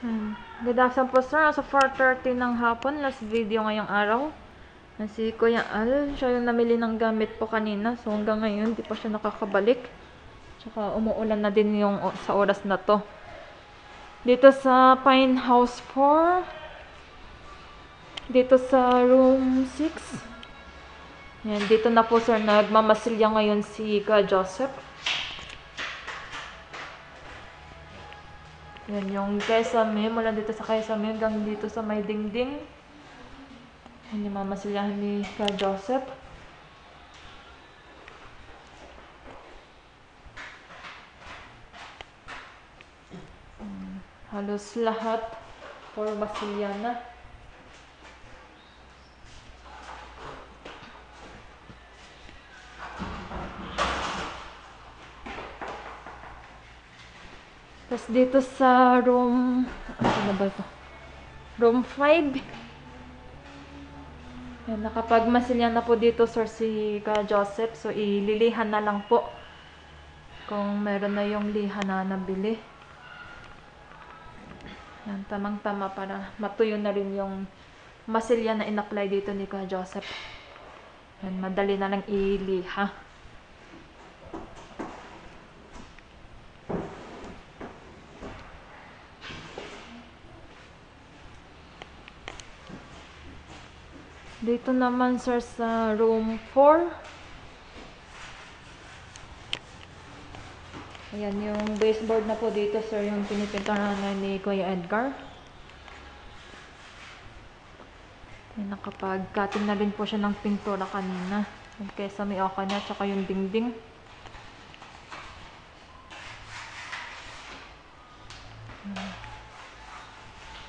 Hmm. Good afternoon po sir. Nasa 4.30 ng hapon. Last video ngayong araw. Si Kuya Al. Siya yung namili ng gamit po kanina. So hanggang ngayon, di pa siya nakakabalik. Tsaka umuulan na din yung sa oras na to. Dito sa Pine House 4. Dito sa room 6. Yan, dito na po sir, nagmamasilya ngayon si Ka Joseph. Yan yung Kesame, mula dito sa Kesame hanggang dito sa may dingding. Yan yung mamasilyahan ni Ka Joseph. Mm, Halos lahat for masilya na. Tapos dito sa room, ano na ba ito? Room 5. Yan, nakapagmasilya na po dito sir si Ka Joseph. So ililihan na lang po kung meron na yung liha na nabili. Yan, tamang-tama para matuyo na rin yung masilya na in-apply dito ni Ka Joseph. Yan, madali na lang iliha. Dito naman sir sa room 4. Ayan yung baseboard na po dito sir yung pinipintahan na ni Kuya Edgar. Ayan, nakapag-cutting na rin po siya ng pintura kanina. Yung Kesa may oka niya tsaka yung dingding.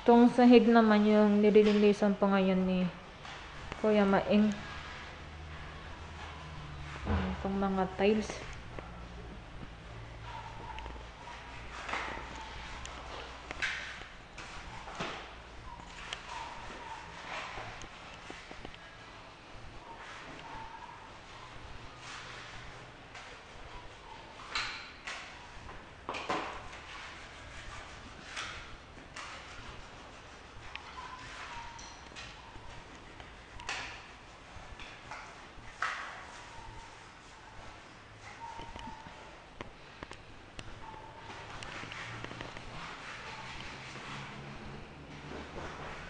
Itong sahig naman yung nililinisan po ngayon ni Kuya Maing. Itong mga tiles.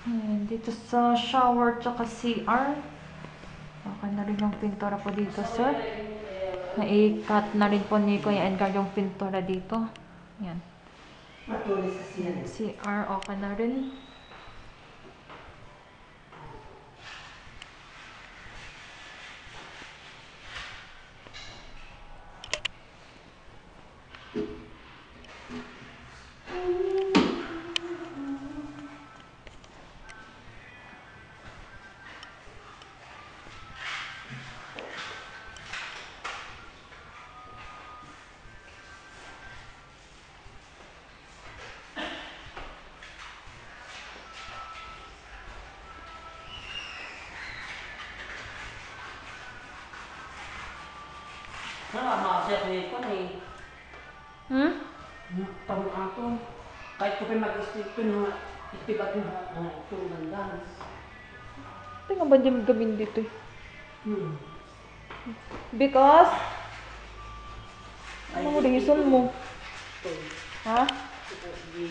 Ayan, dito sa shower tsaka CR. Okay na rin yung pintura po dito, sir. Na-cut na rin po ni Kuya Edgar yung pintura dito. Ayan. CR, okay na rin. Wala, makaset ni ko ni. Hmm? Tawag ato. Kahit ko pa mag-isip ko na itibat na itong bandan. Tingnan ba di gawin dito eh? Hmm. Because, ano mo reason mo? Ito. Ha? Ito, di